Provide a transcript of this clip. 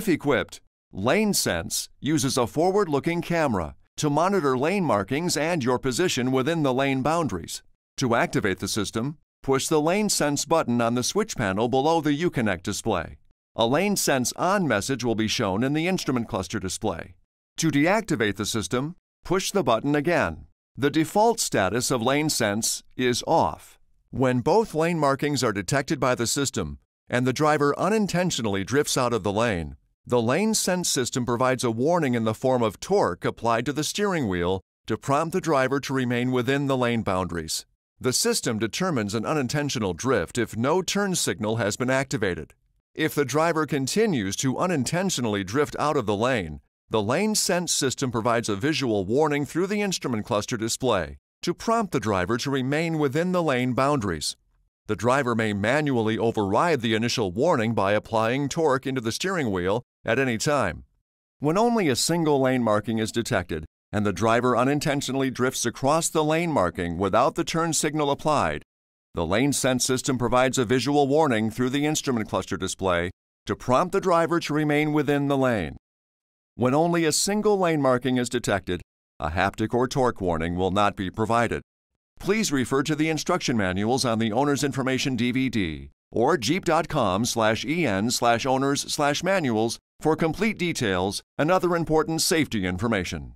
If equipped, LaneSense uses a forward-looking camera to monitor lane markings and your position within the lane boundaries. To activate the system, push the LaneSense button on the switch panel below the Uconnect display. A LaneSense On message will be shown in the instrument cluster display. To deactivate the system, push the button again. The default status of LaneSense is off. When both lane markings are detected by the system and the driver unintentionally drifts out of the lane, the LaneSense system provides a warning in the form of torque applied to the steering wheel to prompt the driver to remain within the lane boundaries. The system determines an unintentional drift if no turn signal has been activated. If the driver continues to unintentionally drift out of the lane, the LaneSense system provides a visual warning through the instrument cluster display to prompt the driver to remain within the lane boundaries. The driver may manually override the initial warning by applying torque into the steering wheel at any time. When only a single lane marking is detected and the driver unintentionally drifts across the lane marking without the turn signal applied, the LaneSense system provides a visual warning through the instrument cluster display to prompt the driver to remain within the lane. When only a single lane marking is detected, a haptic or torque warning will not be provided. Please refer to the instruction manuals on the Owner's Information DVD or jeep.com slash en slash owners slash manuals for complete details and other important safety information.